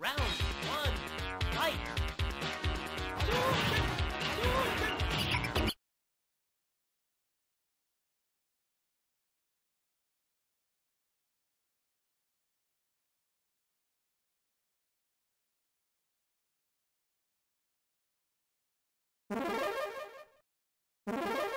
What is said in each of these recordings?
Round one, fight! you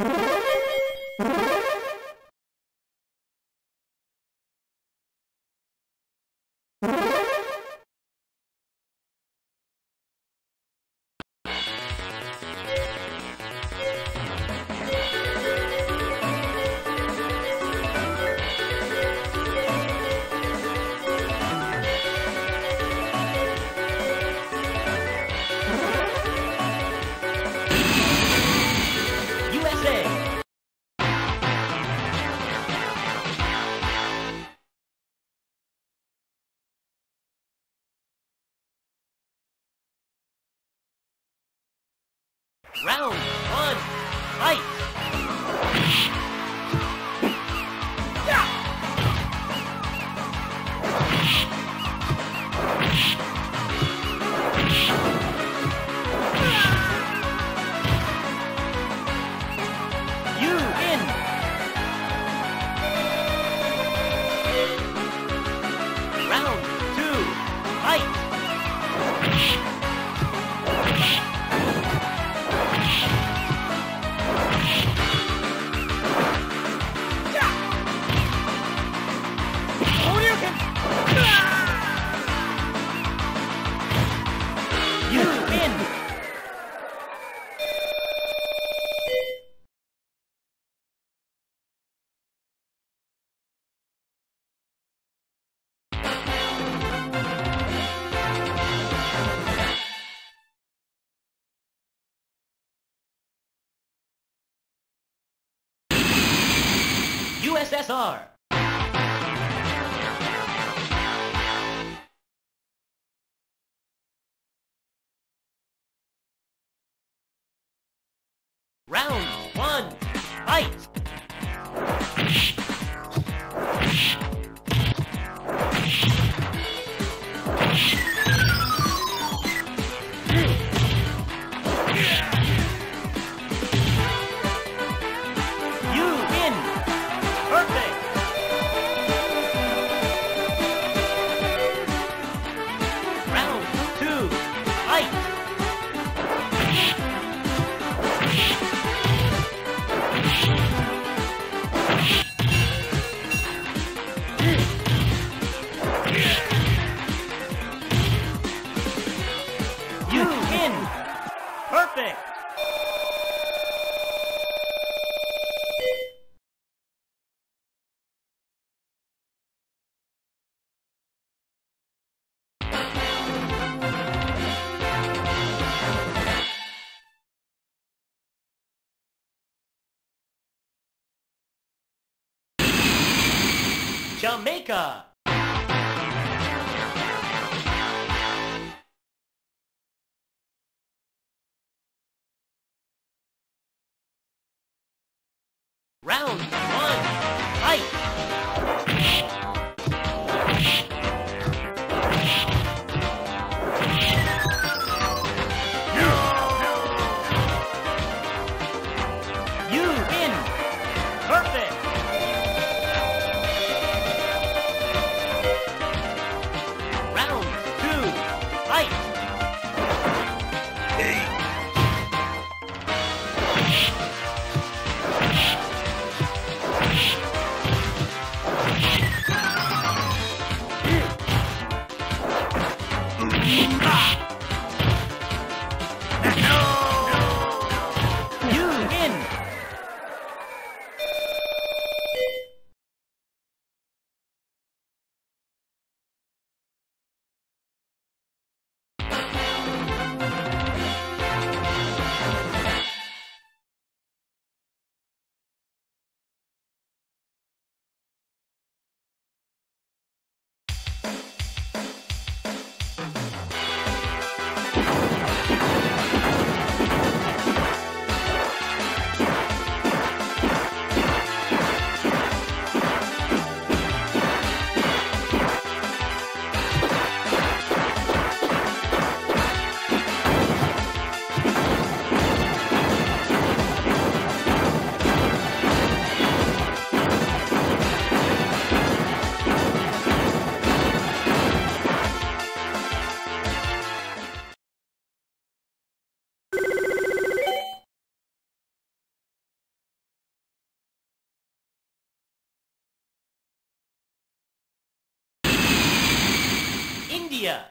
USA! One, fight! USSR. Jamaica! Round one, fight! Bye. India.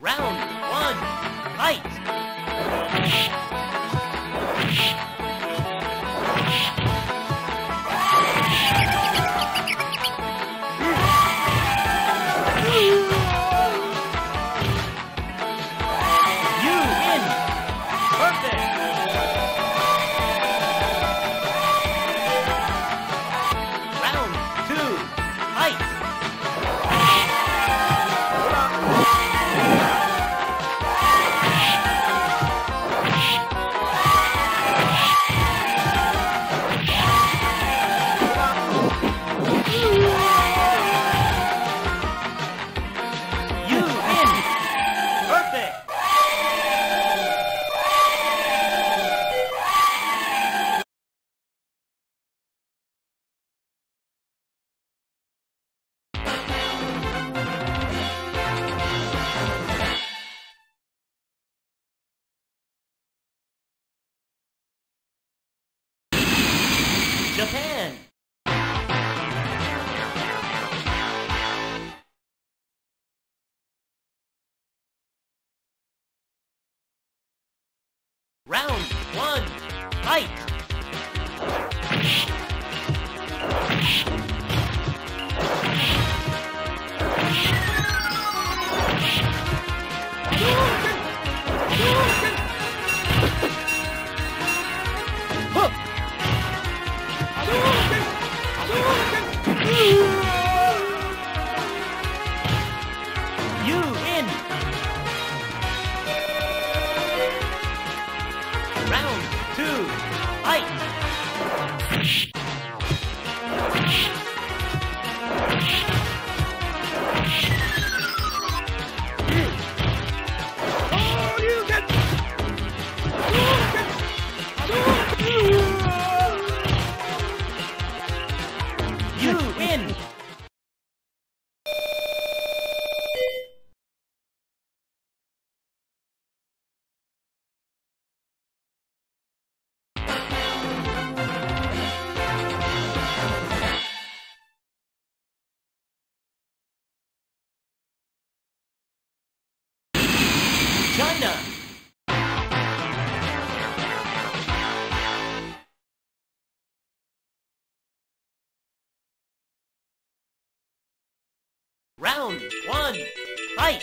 Round one, fight! Round one, fight! Round one, fight!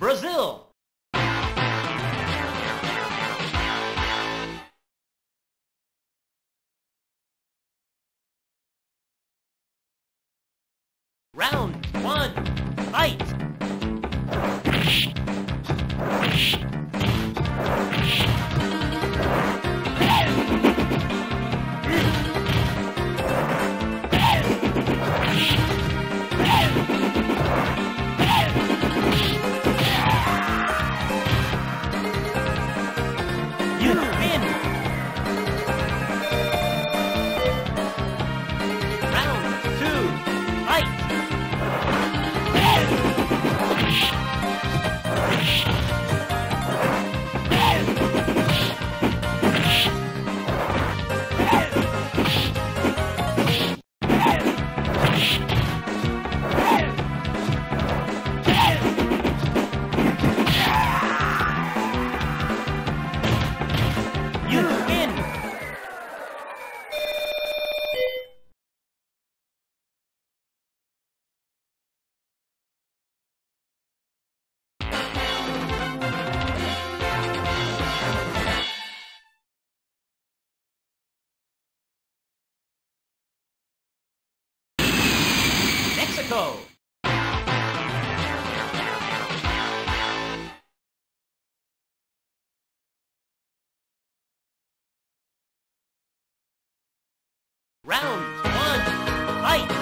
Brazil. Round one, fight! Mexico! Round one, fight!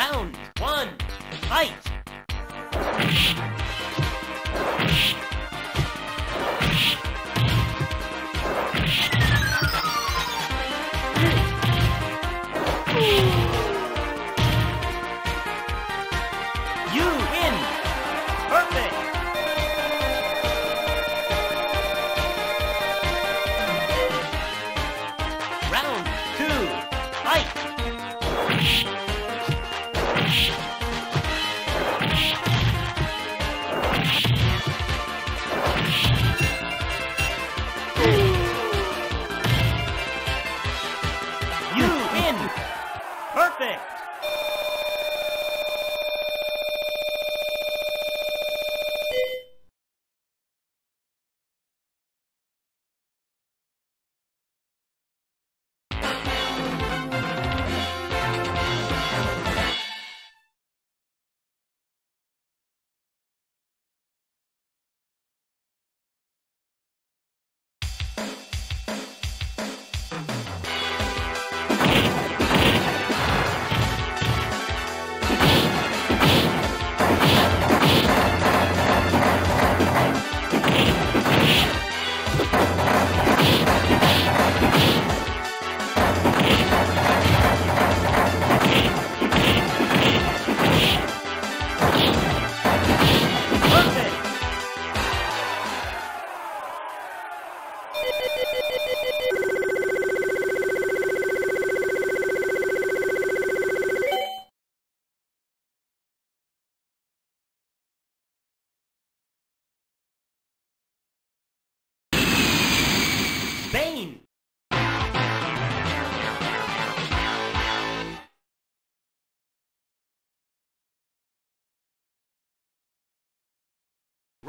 Round one, fight!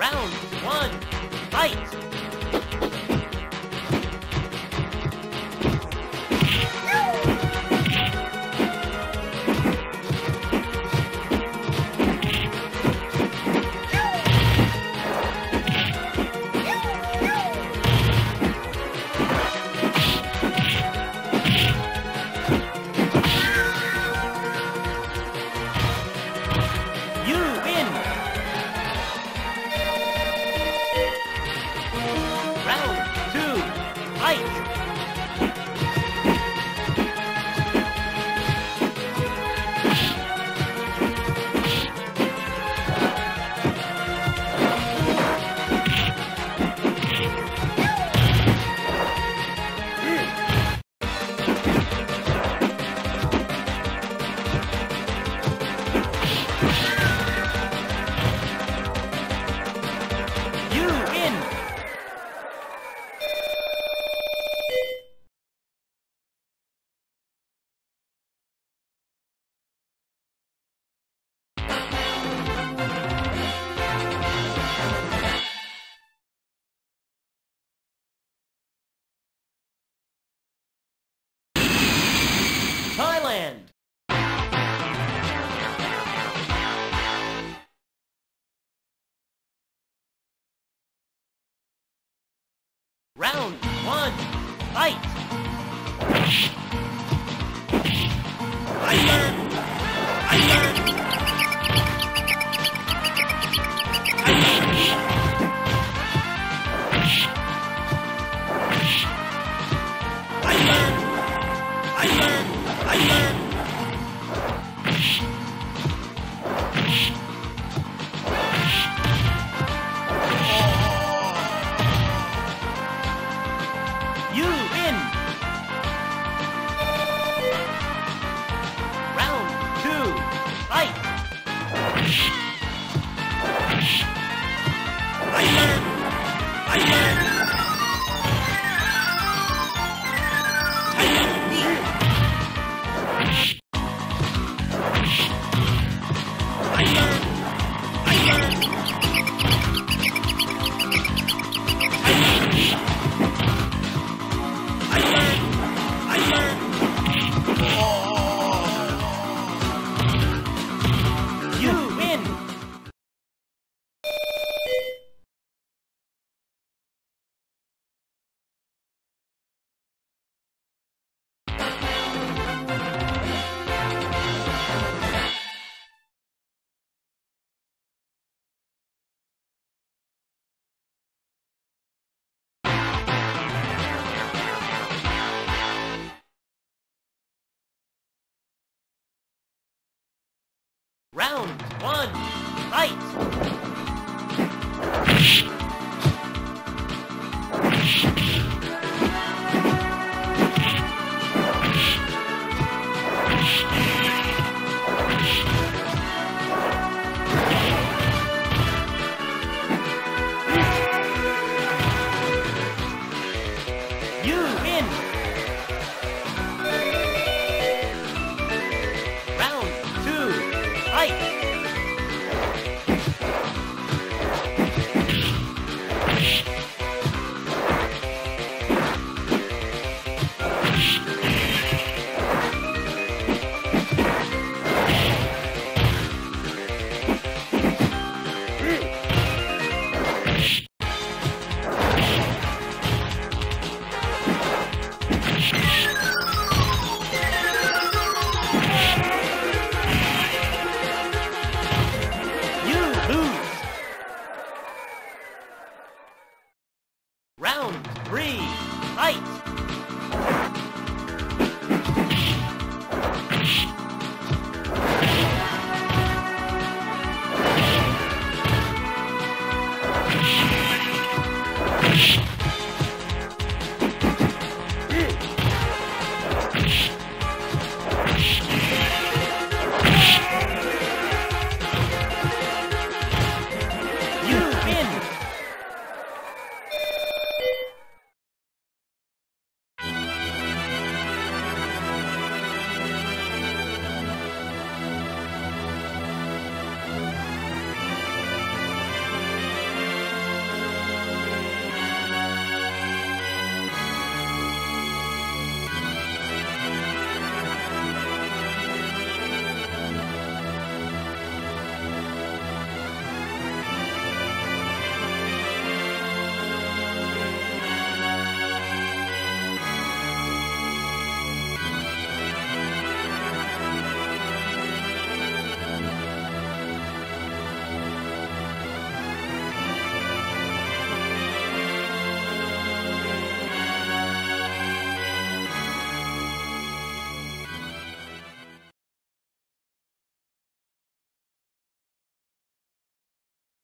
Round one. You Round one. Fight. three, fight!